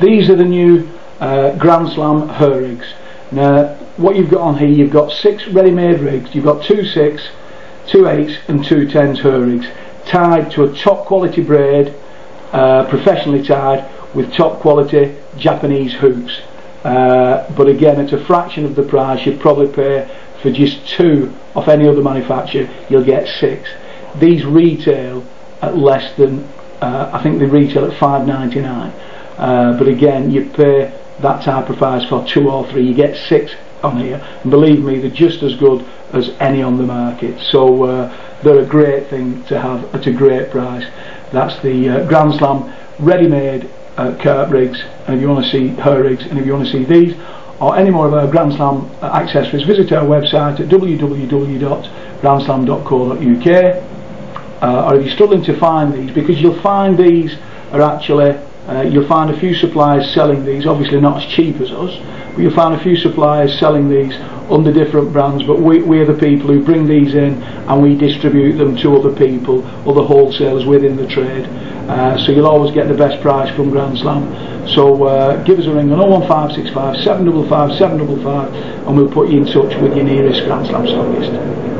these are the new uh, Grand Slam hair rigs now what you've got on here you've got six ready-made rigs. You've got two six two eights and two tens hair rigs tied to a top quality braid uh, professionally tied with top quality Japanese hooks. Uh, but again at a fraction of the price you'd probably pay for just two of any other manufacturer you'll get six. These retail at less than uh, I think they retail at 5.99 uh, but again you pay that type of price for two or three you get six on here. And believe me they're just as good as any on the market. So uh, they're a great thing to have at a great price. That's the uh, Grandeslam ready-made uh, rigs and if you want to see hair rigs and if you want to see these or any more of our Grandeslam uh, accessories visit our website at www.grandeslam.co.uk uh, or if you're struggling to find these because you'll find these are actually Uh, you'll find a few suppliers selling these, obviously not as cheap as us, but you'll find a few suppliers selling these under different brands, but we, we're the people who bring these in and we distribute them to other people, other wholesalers within the trade. Uh, so you'll always get the best price from Grand Slam. So uh, give us a ring on 01565 755 755 and we'll put you in touch with your nearest Grand Slam stockist.